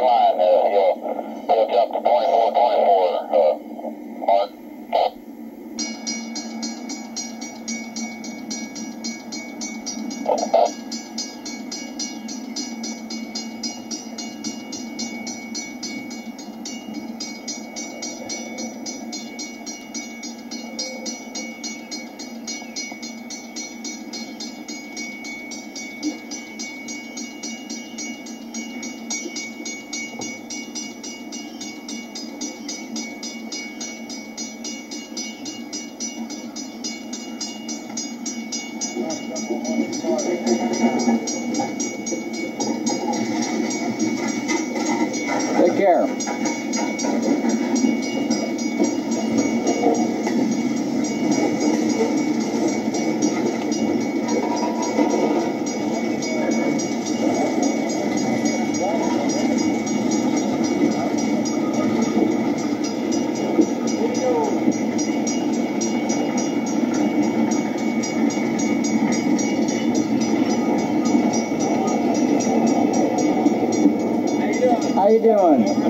main Take How you doing?